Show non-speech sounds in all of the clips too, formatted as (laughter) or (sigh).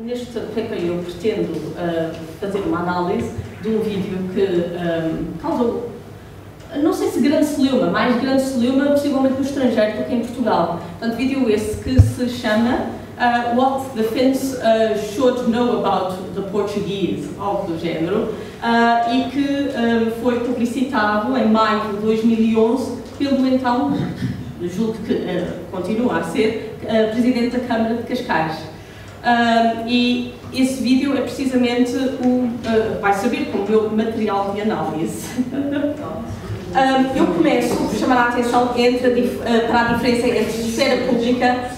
neste paper eu pretendo uh, fazer uma análise de um vídeo que um, causou, não sei se grande celeuma, mais grande celeuma possivelmente no estrangeiro do que em Portugal. Portanto, vídeo esse que se chama uh, What the Finns uh, Should Know About the Portuguese, algo do género, e que foi publicitado em maio de 2011 pelo então, julgo que continua a ser, Presidente da Câmara de Cascais. Uh, e esse vídeo é precisamente o. Uh, vai saber como o meu material de análise. (laughs) uh, eu começo por chamar a atenção entre a, para a diferença entre esfera pública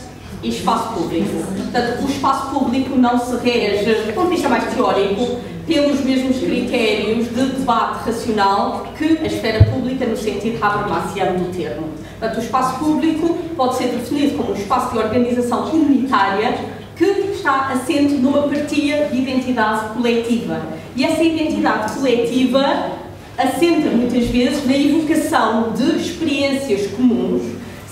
e espaço público. Portanto, o espaço público não se rege, do ponto de vista mais teórico, pelos mesmos critérios de debate racional que a esfera pública no sentido habermasiano do termo. Portanto, o espaço público pode ser definido como um espaço de organização comunitária que está assente numa partilha de identidade coletiva. E essa identidade coletiva assenta muitas vezes na evocação de experiências comuns,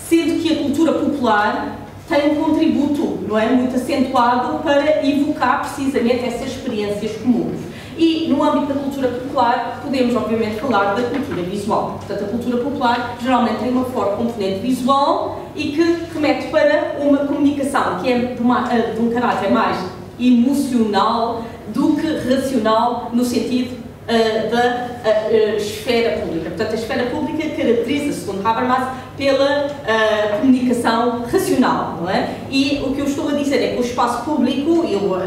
sendo que a cultura popular tem um contributo não é, muito acentuado para evocar precisamente essas experiências comuns. E no âmbito da cultura popular, podemos obviamente falar da cultura visual. Portanto, a cultura popular geralmente tem uma forte componente visual e que remete para uma comunicação que é de, uma, eh, de um caráter mais emocional do que racional no sentido uh, da uh, esfera pública. Portanto, a esfera pública caracteriza-se, segundo Habermas, pela uh, comunicação racional, não é? E o que eu estou a dizer é que o espaço público, eu,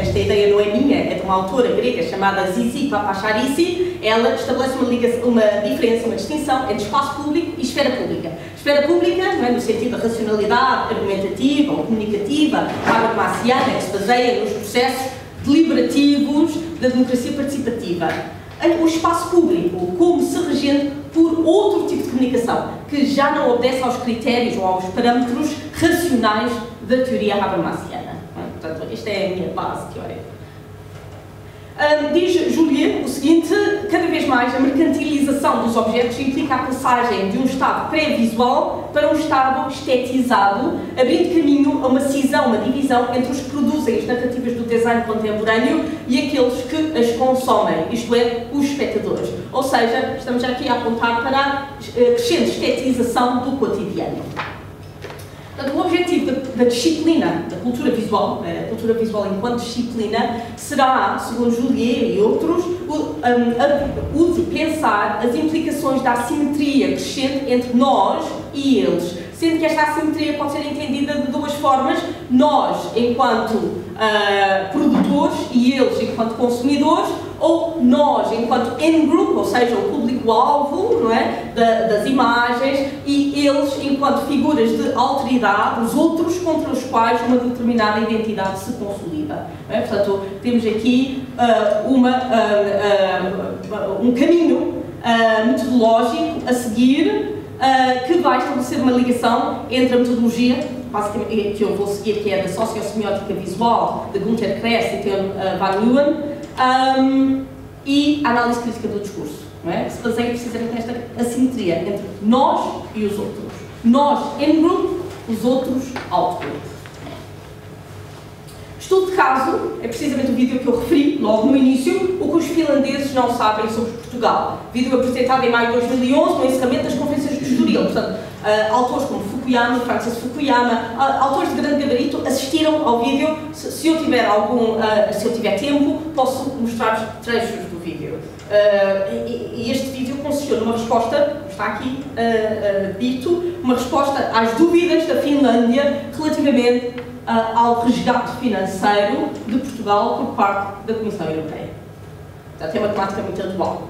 esta ideia não é minha, é de uma autora grega chamada Zizi Papacharisi, ela estabelece uma, ligação, uma diferença, uma distinção entre espaço público e esfera pública. Esfera pública, é? no sentido da racionalidade argumentativa ou comunicativa, habermasiana, que se baseia nos processos deliberativos da democracia participativa. O espaço público como se regendo por outro tipo de comunicação, que já não obedece aos critérios ou aos parâmetros racionais da teoria habermasiana. Portanto, esta é a minha base teórica. Um, diz Juliet o seguinte: cada vez mais a mercantilização dos objetos implica a passagem de um estado pré-visual para um estado estetizado, abrindo caminho a uma cisão, uma divisão entre os que produzem as narrativas do design contemporâneo e aqueles que as consomem, isto é, os espectadores. Ou seja, estamos aqui a apontar para a eh, crescente estetização do cotidiano. Portanto, o objetivo da, da, disciplina, da cultura visual, a cultura visual enquanto disciplina, será, segundo Juliet e outros, o, um, o de pensar as implicações da assimetria crescente entre nós e eles, sendo que esta assimetria pode ser entendida de duas formas, nós enquanto uh, produtores e eles enquanto consumidores, ou nós, enquanto in-group, ou seja, o público-alvo é, da, das imagens, e eles, enquanto figuras de alteridade, os outros contra os quais uma determinada identidade se consolida. É? Portanto, temos aqui uh, uma, uh, uh, um caminho metodológico a seguir que vai estabelecer uma ligação entre a metodologia que eu vou seguir, que é da sociossemiótica visual, de Gunther Kress e Theo Van Leeuwen, um, e a análise crítica do discurso, não é? se baseia precisamente nesta assimetria entre nós e os outros. Nós em grupo, os outros out group. Estudo de caso é precisamente o vídeo que eu referi logo no início, o que os finlandeses não sabem sobre Portugal. Vídeo apresentado em maio de 2011 no encerramento das conferências de Estoril. Portanto, uh, autores como Fukuyama, Francis Fukuyama, uh, autores de grande gabarito assistiram ao vídeo. Se, se eu tiver algum, uh, se eu tiver tempo, posso mostrar trechos do vídeo. E, e, este vídeo consistiu numa resposta, está aqui dito, uma resposta às dúvidas da Finlândia relativamente ao resgate financeiro de Portugal por parte da Comissão Europeia. Portanto, é uma temática muito atual.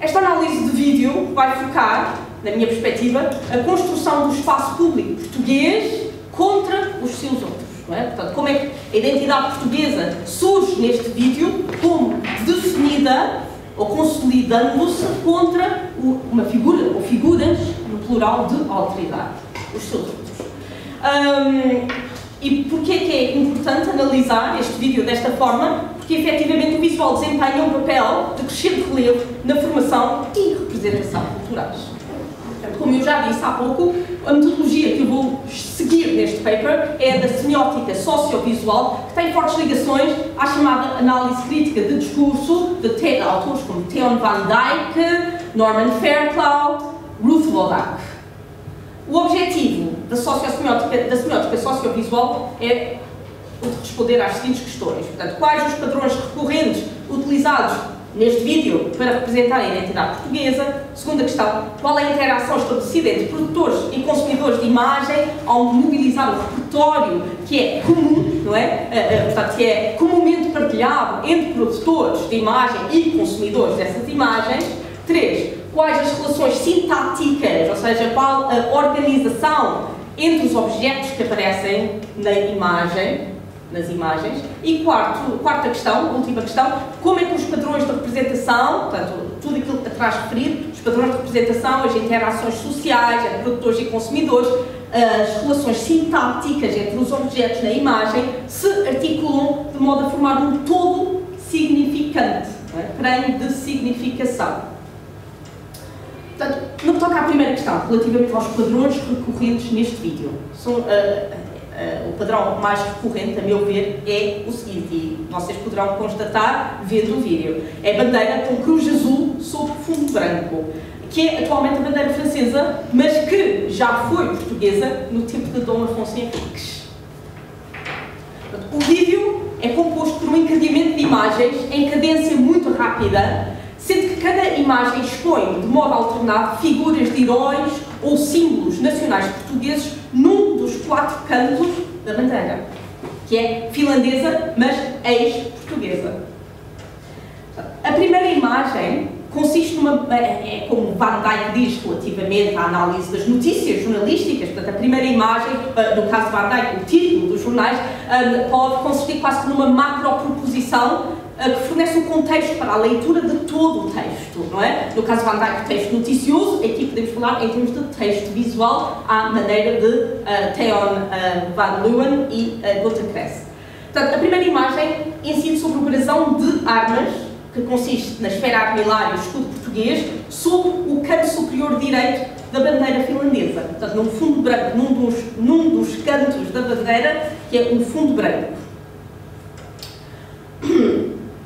Esta análise de vídeo vai focar na minha perspectiva, a construção do espaço público português contra os seus outros. É? Portanto, como é que a identidade portuguesa surge neste vídeo como definida ou consolidando-se contra uma figura ou figuras, no plural, de autoridade, os seus outros. E porquê que é importante analisar este vídeo desta forma? Porque efetivamente o visual desempenha um papel de crescente relevo na formação e representação culturais como eu já disse há pouco, a metodologia que eu vou seguir neste paper é a da semiótica sociovisual, que tem fortes ligações à chamada análise crítica de discurso de autores como Theon Van Dyke, Norman Fairclough, Ruth Wodak. O objetivo da, sociosemiótica, da semiótica sociovisual é responder às seguintes questões. Portanto, quais os padrões recorrentes utilizados neste vídeo para representar a identidade portuguesa. Segunda questão, qual é a interação estabelecida entre produtores e consumidores de imagem ao mobilizar o repertório que é comum, não é? Uh, uh, portanto, que é comumente partilhado entre produtores de imagem e consumidores dessas imagens. Três, quais as relações sintáticas, ou seja, qual a organização entre os objetos que aparecem na imagem nas imagens. E quarto, quarta questão, última questão, como é que os padrões de representação, portanto, tudo aquilo que traz referido, os padrões de representação, as interações sociais entre produtores e consumidores, as relações sintáticas entre os objetos na imagem, se articulam de modo a formar um todo significante, é? de significação. Portanto, no que toca à primeira questão, relativamente aos padrões recorrentes neste vídeo, são, uh, Uh, o padrão mais recorrente, a meu ver, é o seguinte, e vocês poderão constatar vendo o vídeo. É a bandeira com cruz azul sobre fundo branco, que é atualmente a bandeira francesa, mas que já foi portuguesa no tempo de Dom Afonso Henriques. O vídeo é composto por um encadeamento de imagens em cadência muito rápida, sendo que cada imagem expõe, de modo alternado, figuras de heróis ou símbolos nacionais portugueses num dos quatro cantos da bandeira, que é finlandesa, mas ex-portuguesa. A primeira imagem consiste numa. É, é como Van diz relativamente à análise das notícias jornalísticas, portanto, a primeira imagem, ah, no caso de Van o título dos jornais, ah, pode consistir quase numa macro-proposição que fornece um contexto para a leitura de todo o texto, não é? No caso Van Dyck, texto noticioso, aqui podemos falar em termos de texto visual à maneira de uh, Theon uh, Van Leeuwen e uh. Portanto, a primeira imagem incide sobre o brasão de armas, que consiste na esfera armilar e o escudo português, sob o canto superior direito da bandeira finlandesa. Portanto, num fundo branco, num dos, num dos cantos da bandeira, que é um fundo branco. (clears throat)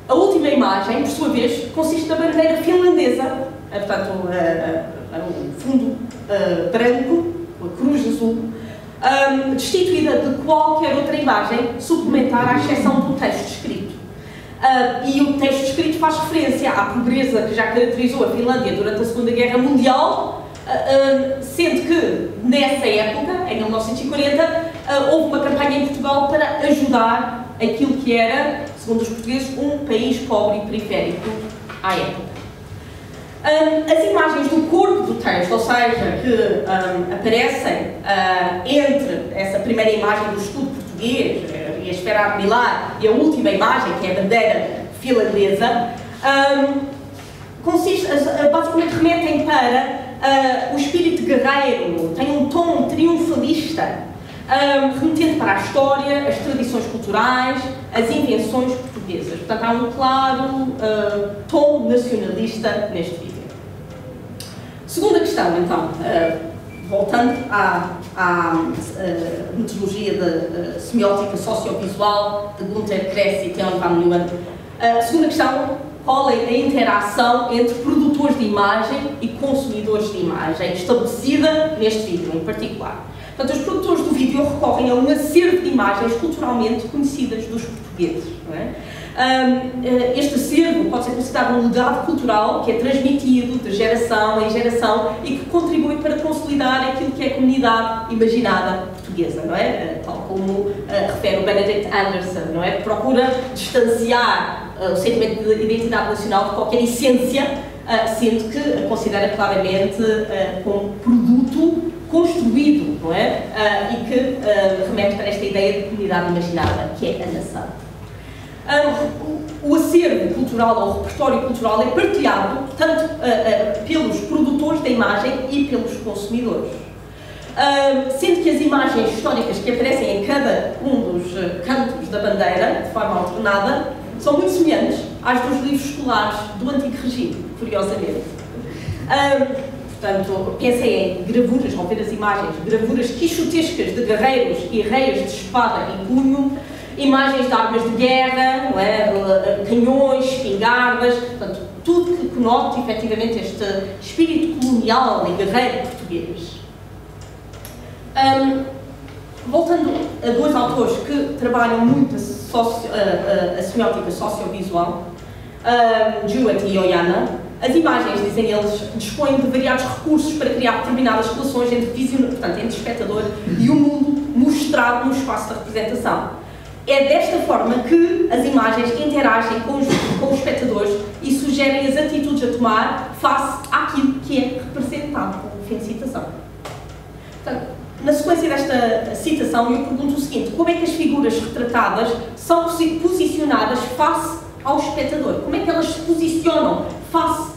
A última imagem, por sua vez, consiste na bandeira finlandesa, eh, portanto, um fundo uh, branco, uma cruz azul, destituída de qualquer outra imagem suplementar, à exceção do texto escrito. Uh, e o texto escrito faz referência à pobreza que já caracterizou a Finlândia durante a Segunda Guerra Mundial, uh, sendo que, nessa época, em 1940, houve uma campanha em Portugal para ajudar aquilo que era segundo os portugueses, um país pobre e periférico à época. Um, as imagens do corpo do texto, ou seja, que um, aparecem uh, entre essa primeira imagem do escudo português uh, e a esfera armilar e a última imagem, que é a bandeira finlandesa, um, consiste, uh, basicamente remetem para uh, o espírito guerreiro, tem um tom triunfalista, um, remetendo para a história, as tradições culturais, as invenções portuguesas. Portanto, há um claro uh, tom nacionalista neste vídeo. Segunda questão, então, uh, voltando à, à uh, metodologia de semiótica sociovisual de Gunther Kress e Theon van Leeuwen. A segunda questão, qual é a interação entre produtores de imagem e consumidores de imagem, estabelecida neste vídeo em particular? Portanto, os produtores do vídeo recorrem a um acervo de imagens culturalmente conhecidas dos portugueses. É? Eh, este acervo pode ser considerado um legado cultural que é transmitido de geração em geração e que contribui para consolidar aquilo que é a comunidade imaginada portuguesa, não é? Eh, tal como uh, refere o Benedict Anderson, não é? Procura distanciar o sentimento de identidade nacional de qualquer essência, sendo que considera claramente como produto construído, não é? Uh, e que uh, remete para esta ideia de comunidade imaginada, que é a nação. Uh, o, o acervo cultural ou o repertório cultural é partilhado tanto pelos produtores da imagem e pelos consumidores. sendo que as imagens históricas que aparecem em cada um dos cantos da bandeira, de forma alternada, são muito semelhantes às dos livros escolares do Antigo Regime, curiosamente. Portanto, pensem em gravuras, vão ver as imagens, gravuras quixotescas de guerreiros e reis de espada e punho, imagens de armas de guerra, é? canhões, espingardas, portanto, tudo que conote efetivamente este espírito colonial e guerreiro português. Um, voltando a dois autores que trabalham muito a, socio, a, a, a semiótica sociovisual, um, Jewett e Oyana, as imagens, dizem eles, dispõem de variados recursos para criar determinadas relações entre, o espectador e o mundo mostrado no espaço da representação. É desta forma que as imagens interagem com os, com os espectadores e sugerem as atitudes a tomar face àquilo que é representado, fim de citação. Portanto, na sequência desta citação, eu pergunto o seguinte: como é que as figuras retratadas são posicionadas face ao espectador? Como é que elas se posicionam face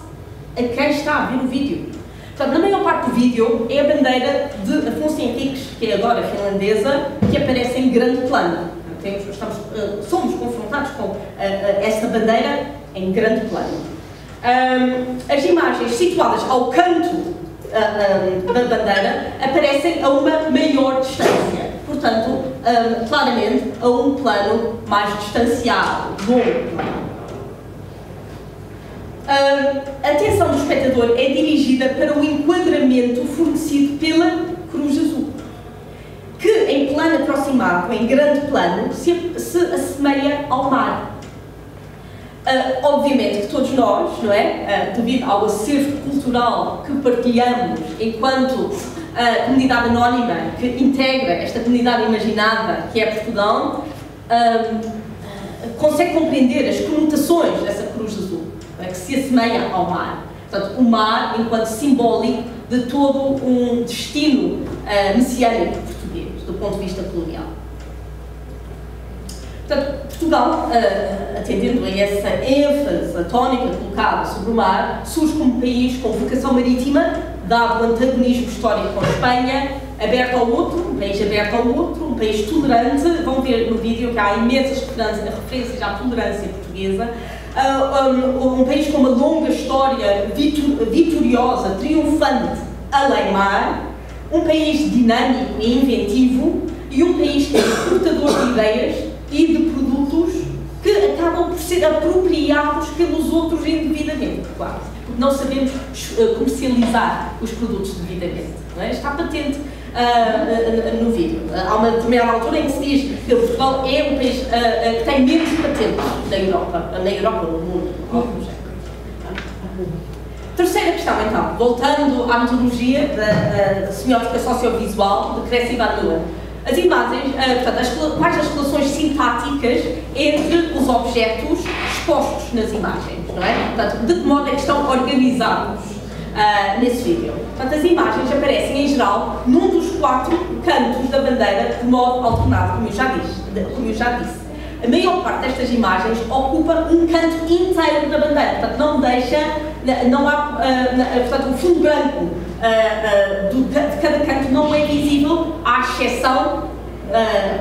a quem está a ver o vídeo. Portanto, na maior parte do vídeo é a bandeira de Afonso Henriques, que é agora finlandesa, que aparece em grande plano. Temos, estamos, uh, somos confrontados com uh, uh, esta bandeira em grande plano. As imagens situadas ao canto da bandeira aparecem a uma maior distância. Portanto, claramente, a um plano mais distanciado, longo. A atenção do espectador é dirigida para o enquadramento fornecido pela Cruz Azul, que em plano aproximado, em grande plano, se, se assemelha ao mar. Uh, obviamente que todos nós, não é? Uh, devido ao acervo cultural que partilhamos enquanto uh, comunidade anónima que integra esta comunidade imaginada que é Portugal, consegue compreender as conotações dessa cruz azul que se assemelha ao mar. Portanto, o mar enquanto simbólico de todo um destino uh, messiânico português, do ponto de vista colonial. Portanto, Portugal, uh, atendendo a essa ênfase, a tónica colocada sobre o mar, surge como país com vocação marítima, dado o antagonismo histórico com a Espanha, aberto ao outro, um país aberto ao outro, um país tolerante. Vão ver no vídeo que há imensas referências à tolerância portuguesa, um, um, país com uma longa história vitoriosa, triunfante, além-mar, um país dinâmico e inventivo e um país que é exportador de ideias e de produtos que acabam por ser apropriados pelos outros indevidamente, claro, porque não sabemos ah, comercializar os produtos devidamente. É? Está patente uh, no vídeo. há uma determinada altura em que se diz que Portugal é o país que tem menos patentes da Europa, na Europa, no mundo, Terceira questão, então, voltando à metodologia da, da semiótica sociovisual de Cressy Van. As imagens, portanto, as, quais as relações sintáticas entre os objetos expostos nas imagens, não é? Portanto, de que modo é que estão organizados uh, nesse vídeo. Portanto, as imagens aparecem em geral num dos quatro cantos da bandeira de modo alternado, como eu já disse. Como eu já disse. A maior parte destas imagens ocupa um canto inteiro da bandeira, portanto não deixa, não há, uh, portanto o fundo branco do, de cada canto não é visível, à exceção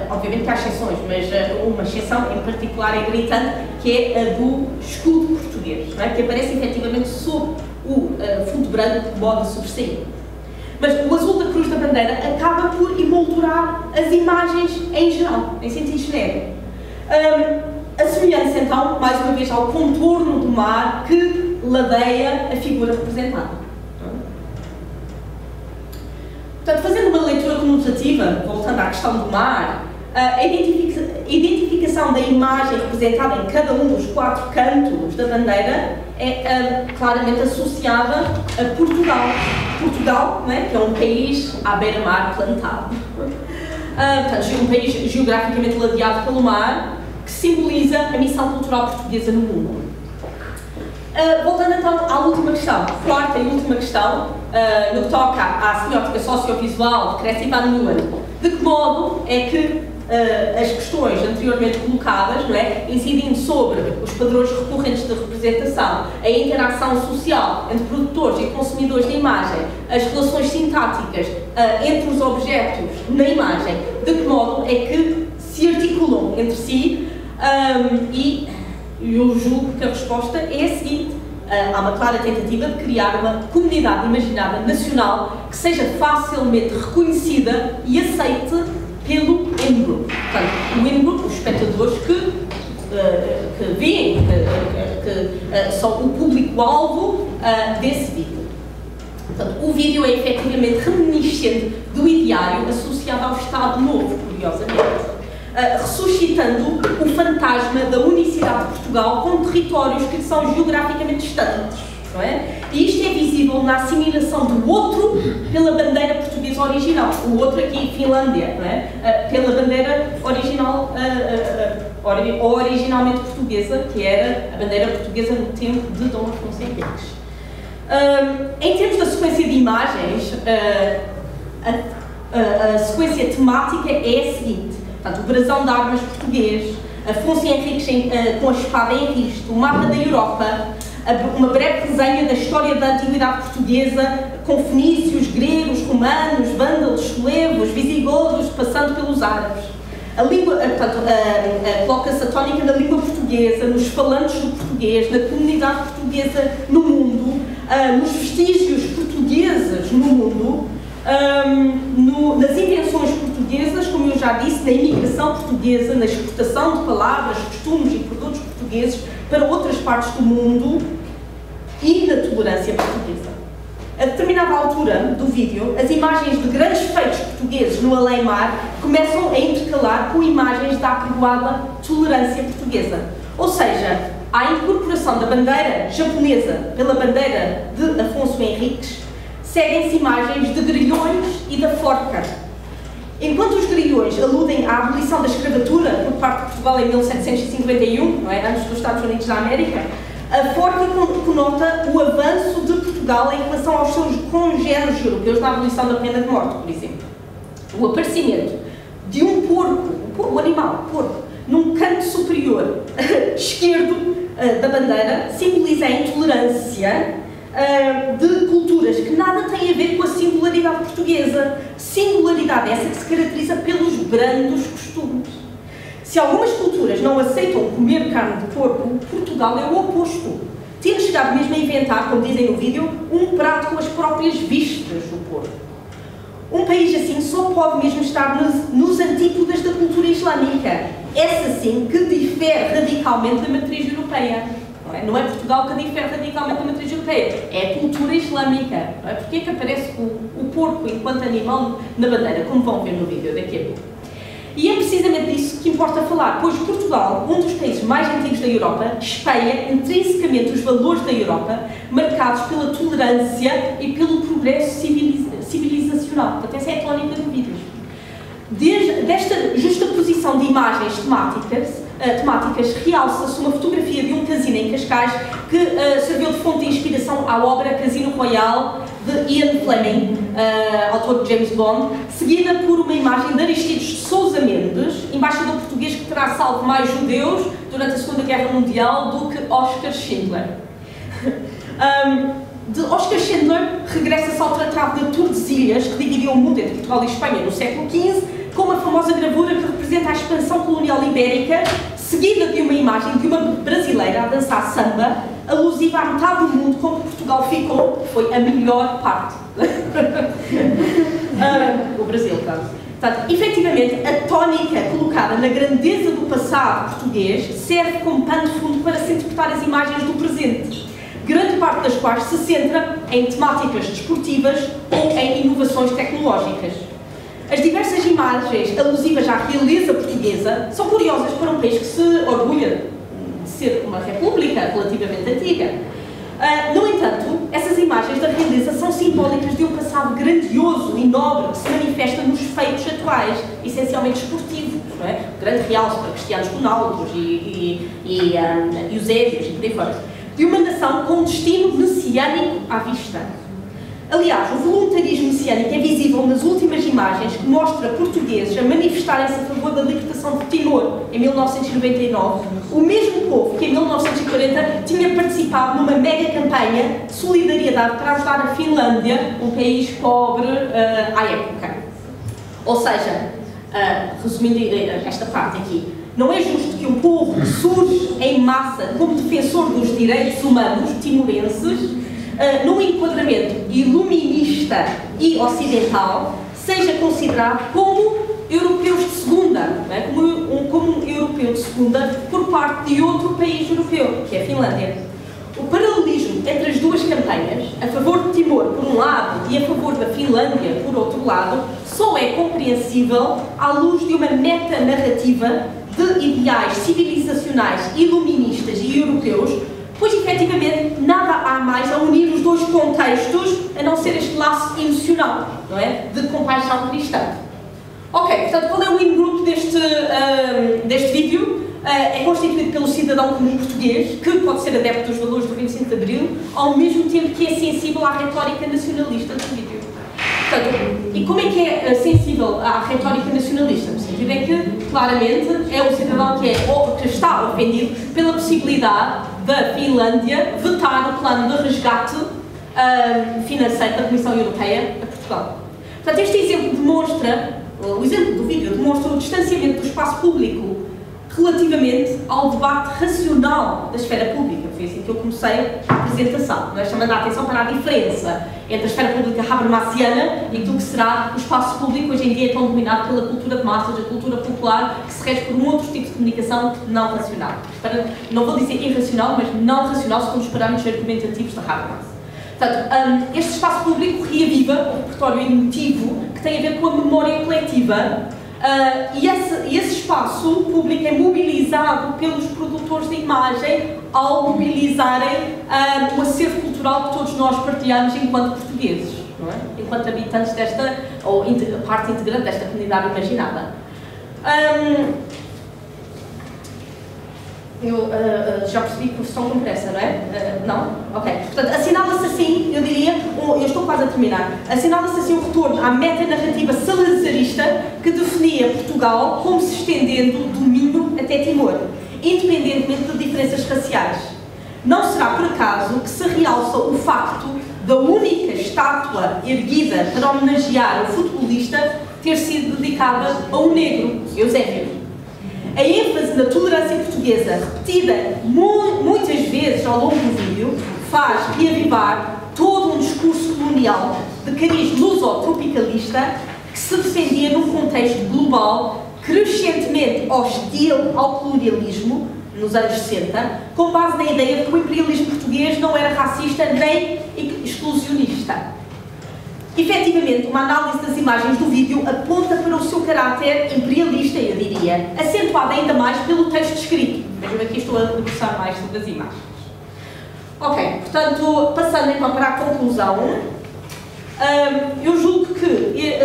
obviamente que há exceções, mas uma exceção em particular é gritante, que é a do escudo português, é? que aparece efetivamente sob o uh, fundo branco modo sobressair. Mas o azul da cruz da bandeira acaba por emoldurar as imagens em geral, em sentido genérico. Um, a semelhança, então, mais uma vez, ao contorno do mar que ladeia a figura representada. Portanto, fazendo uma leitura conotativa, voltando à questão do mar, a identificação da imagem representada em cada um dos quatro cantos da bandeira é uh, claramente associada a Portugal. Portugal, né, que é um país à beira-mar plantado. Uh, portanto, um país geograficamente ladeado pelo mar, que simboliza a missão cultural portuguesa no mundo. Uh, voltando então à última questão, quarta e última questão, uh, no que toca à semiótica sociovisual de Cressy Van Leeuwen, de que modo é que uh, as questões anteriormente colocadas, não é? incidindo sobre os padrões recorrentes de representação, a interação social entre produtores e consumidores da imagem, as relações sintáticas uh, entre os objetos na imagem, de que modo é que se articulam entre si um, e eu julgo que a resposta é a seguinte. há uma clara tentativa de criar uma comunidade imaginada nacional que seja facilmente reconhecida e aceite pelo in-group. Portanto, o in-group, os espectadores que, que veem, que, que, que são o público-alvo desse vídeo. Portanto, o vídeo é efetivamente reminiscente do ideário associado ao Estado Novo, curiosamente. Uh, ressuscitando o fantasma da unicidade de Portugal com territórios que são geograficamente distantes. Não é? E isto é visível na assimilação do outro pela bandeira portuguesa original. O outro aqui, Finlândia, não é? Uh, pela bandeira original, uh, ori originalmente portuguesa, que era a bandeira portuguesa no tempo de Dom Afonso Henriques. em termos da sequência de imagens, a, sequência temática é a seguinte Portanto, o brasão de armas português, Afonso Henriques com a espada em Cristo, o mapa da Europa, uma breve resenha da história da antiguidade portuguesa, com fenícios, gregos, romanos, vândalos, suevos, visigodos, passando pelos árabes. A língua, portanto, coloca-se a tónica na língua portuguesa, nos falantes do português, na comunidade portuguesa no mundo, uh, nos vestígios portugueses no mundo, um, no, nas invenções portuguesas, como eu já disse, na imigração portuguesa, na exportação de palavras, costumes e produtos portugueses para outras partes do mundo e na tolerância portuguesa. A determinada altura do vídeo, as imagens de grandes feitos portugueses no além-mar começam a intercalar com imagens da apregoada tolerância portuguesa. Ou seja, a incorporação da bandeira japonesa pela bandeira de Afonso Henriques seguem-se imagens de grilhões e da forca. Enquanto os grilhões aludem à abolição da escravatura por parte de Portugal em 1751, não é? antes dos Estados Unidos da América, a forca conota o avanço de Portugal em relação aos seus congêneres europeus na abolição da pena de morte, por exemplo. O aparecimento de um porco, o animal, o porco, num canto superior (laughs) esquerdo uh, da bandeira simboliza a intolerância uh, de culturas que nada têm a ver com a singularidade portuguesa. Singularidade essa que se caracteriza pelos brandos costumes. Se algumas culturas não aceitam comer carne de porco, Portugal é o oposto. Tendo chegado mesmo a inventar, como dizem no vídeo, um prato com as próprias vistas do porco. Um país assim só pode mesmo estar nos, nos antípodas da cultura islâmica, essa sim que difere radicalmente da matriz europeia. Não é, não é Portugal que difere radicalmente da matriz europeia, é a cultura islâmica. Não é? Porquê que aparece o, o porco enquanto animal na bandeira, como vão ver no vídeo daqui a pouco? E é precisamente disso que importa falar, pois Portugal, um dos países mais antigos da Europa, espelha intrinsecamente os valores da Europa, marcados pela tolerância e pelo progresso civilizacional. Portanto, essa é a tónica do vídeo. Desde, desta justa posição de imagens temáticas, uh, temáticas, realça-se uma fotografia de um casino em Cascais que uh, serviu de fonte de inspiração à obra Casino Royal de Ian Fleming, uh, autor de James Bond, seguida por uma imagem de Aristides de Sousa Mendes, embaixador português que terá salvo mais judeus durante a Segunda Guerra Mundial do que Oscar Schindler. (laughs) um, de Oscar Schindler regressa-se ao Tratado de Tordesilhas, que dividiu o mundo entre Portugal e Espanha no século XV, com a famosa gravura que representa a expansão colonial ibérica, seguida de uma imagem de uma brasileira a dançar samba, alusiva à metade do mundo como Portugal ficou, foi a melhor parte. uh, (laughs) o Brasil, claro. Portanto, efetivamente, a tónica colocada na grandeza do passado português serve como pano de fundo para se interpretar as imagens do presente, grande parte das quais se centra em temáticas desportivas ou em inovações tecnológicas. As diversas imagens alusivas à realeza portuguesa são curiosas para um país que se orgulha de ser uma república relativamente antiga. Uh, no entanto, essas imagens da realeza são simbólicas de um passado grandioso e nobre que se manifesta nos feitos atuais, essencialmente esportivos, não é? O grande realce para Cristianos Ronaldo e, e, e, um, ah, e os Ézios e por aí fora. De uma nação com um destino messiânico à vista. Aliás, o voluntarismo messiânico é visível nas últimas imagens que mostra portugueses a manifestarem-se a favor da libertação de Timor em 1999, o mesmo povo que em 1940 tinha participado numa mega campanha de solidariedade para ajudar a Finlândia, um país pobre uh, à época. Ou seja, uh, resumindo esta parte aqui, não é justo que um povo que surge em massa como defensor dos direitos humanos timorenses, uh, num enquadramento iluminista e ocidental, seja considerado como europeus de segunda, é? como, um, como um europeu de segunda por parte de outro país europeu, que é a Finlândia. O paralelismo entre as duas campanhas, a favor de Timor por um lado e a favor da Finlândia por outro lado, só é compreensível à luz de uma meta-narrativa de ideais civilizacionais iluministas e europeus, pois efetivamente nada há mais a unir os dois contextos a não ser este laço emocional, não é? De compaixão cristã. Ok, portanto, qual é o in-group deste, uh, deste vídeo? Uh, é constituído pelo cidadão comum português, que pode ser adepto dos valores do 25 de Abril, ao mesmo tempo que é sensível à retórica nacionalista do vídeo. Portanto, e como é que é uh, sensível à retórica nacionalista? No sentido é que, claramente, é um cidadão que, é, que está ofendido pela possibilidade da Finlândia vetar o plano de resgate uh, financeiro da Comissão Europeia a Portugal. Portanto, este exemplo demonstra o exemplo do vídeo demonstra o distanciamento do espaço público relativamente ao debate racional da esfera pública. Foi assim que eu comecei a apresentação, é? chamando a atenção para a diferença entre a esfera pública habermasiana e do que será o espaço público hoje em dia tão dominado pela cultura de massas, a cultura popular, que se rege por um outro tipo de comunicação não racional. Não vou dizer irracional, mas não racional segundo os parâmetros argumentativos da Habermas. Portanto, um, este espaço público reaviva o repertório emotivo que tem a ver com a memória coletiva uh, e esse, esse, espaço público é mobilizado pelos produtores de imagem ao mobilizarem uh, o acervo cultural que todos nós partilhamos enquanto portugueses, é? enquanto habitantes desta, ou parte integrante desta comunidade imaginada. Um, eu uh, já percebi que são com pressa, não é? Uh, não? Ok. Portanto, assinala-se assim, eu diria, um, eu estou quase a terminar, assinala-se assim o retorno à meta-narrativa salazarista que definia Portugal como se estendendo do Minho até Timor, independentemente de diferenças raciais. Não será por acaso que se realça o facto da única estátua erguida para homenagear o futebolista ter sido dedicada a um negro, Eusébio. A ênfase na tolerância portuguesa, repetida mu muitas vezes ao longo do vídeo, faz reavivar todo um discurso colonial de cariz luso-tropicalista que se defendia num contexto global crescentemente hostil ao colonialismo, nos anos 60, com base na ideia de que o imperialismo português não era racista nem exclusionista. Efetivamente, uma análise das imagens do vídeo aponta para o seu caráter imperialista, eu diria, acentuado ainda mais pelo texto escrito. Vejam aqui estou a debruçar mais sobre as imagens. Ok, portanto, passando então para a conclusão, hum, eu julgo que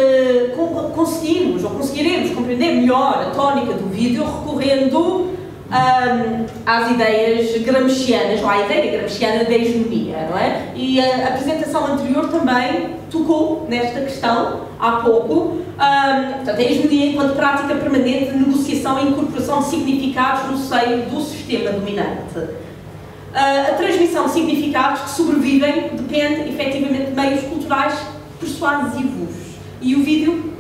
uh, conseguimos ou conseguiremos compreender melhor a tónica do vídeo recorrendo um, às ideias gramscianas, ou à ideia gramsciana da hegemonia, não é? E a apresentação anterior também tocou nesta questão há pouco, um, portanto, a hegemonia enquanto prática permanente de negociação e incorporação de significados no seio do sistema dominante. Uh, a transmissão de significados que sobrevivem depende, efetivamente, de meios culturais persuasivos. E o vídeo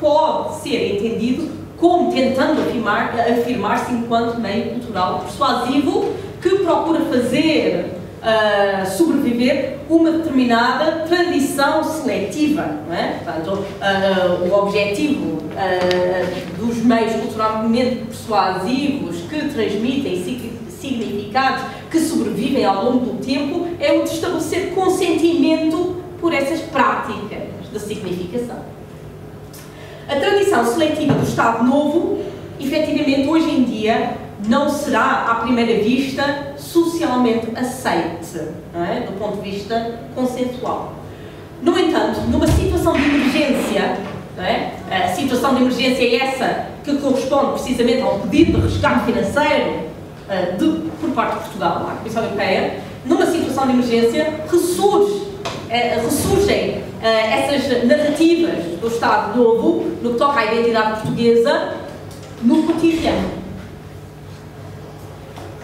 pode ser entendido como tentando afirmar-se afirmar enquanto meio cultural persuasivo que procura fazer uh, sobreviver uma determinada tradição seletiva. Não é? Portanto, uh, o objetivo uh, dos meios culturalmente persuasivos que transmitem significados que sobrevivem ao longo do tempo é o de estabelecer consentimento por essas práticas de significação. A tradição seletiva do Estado Novo, efetivamente, hoje em dia, não será, à primeira vista, socialmente aceite, é? do ponto de vista consensual. No entanto, numa situação de emergência, é? a situação de emergência é essa que corresponde precisamente ao pedido de resgate financeiro uh, de, por parte de Portugal, à Comissão Europeia, numa situação de emergência ressurge, uh, ressurgem essas narrativas do Estado Novo, no que toca à identidade portuguesa, no cotidiano.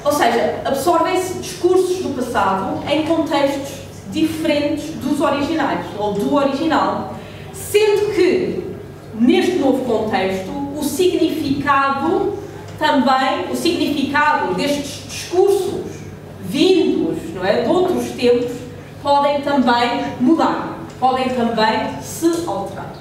Ou seja, absorvem-se discursos do passado em contextos diferentes dos originais, ou do original. Sendo que, neste novo contexto, o significado também, o significado destes discursos tempos podem também mudar, podem também se alterar.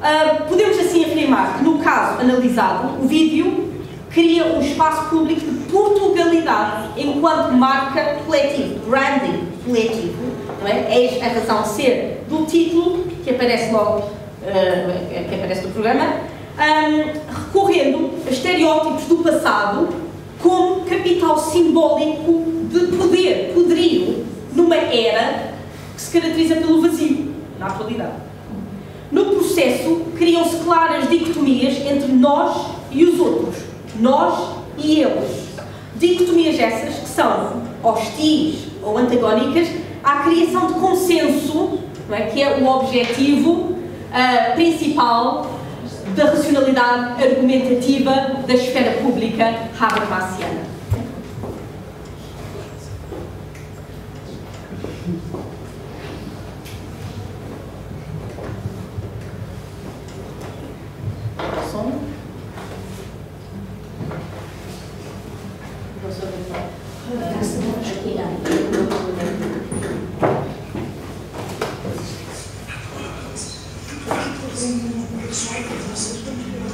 Uh, podemos assim afirmar que, no caso analisado, o vídeo cria um espaço público de Portugalidade enquanto marca coletiva, branding coletivo, não é? Eis a razão ser do título que aparece logo, uh, que aparece no programa, um, recorrendo a estereótipos do passado como capital simbólico de poder, poderio, numa era se caracteriza pelo vazio, na atualidade. No processo, criam-se claras dicotomias entre nós e os outros, nós e eles. Dicotomias essas que são hostis ou antagónicas à criação de consenso, é? que é o objetivo uh, principal da racionalidade argumentativa da esfera pública habermasiana.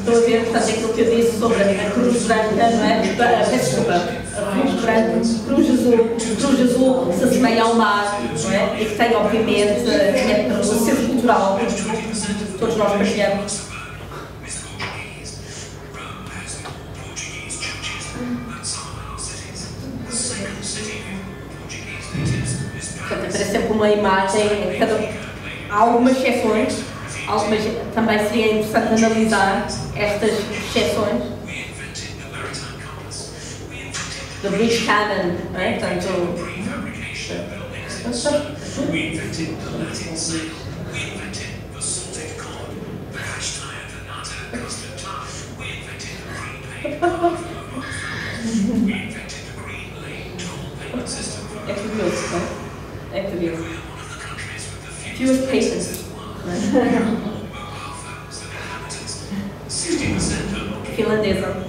Estou a ver, portanto, aquilo que eu disse sobre a cruz branca, não é? Peço desculpa. A cruz branca, cruz azul, cruz azul se assemelha ao mar, não é? E que tem, obviamente, o seu cultural. Todos nós partilhamos. Portanto, aparece sempre uma imagem, cada, há algumas exceções, algumas, também seria interessante analisar We invented the maritime compass. We invented The bridge cannon, right? And so. We invented the Latin sail. We invented the salted corn, the hash tire, the nata, custard tart. We invented the green paint. We invented the green lane toll payment system. We're one of Activities, right? Activities. Fewer patients. Finlandesa.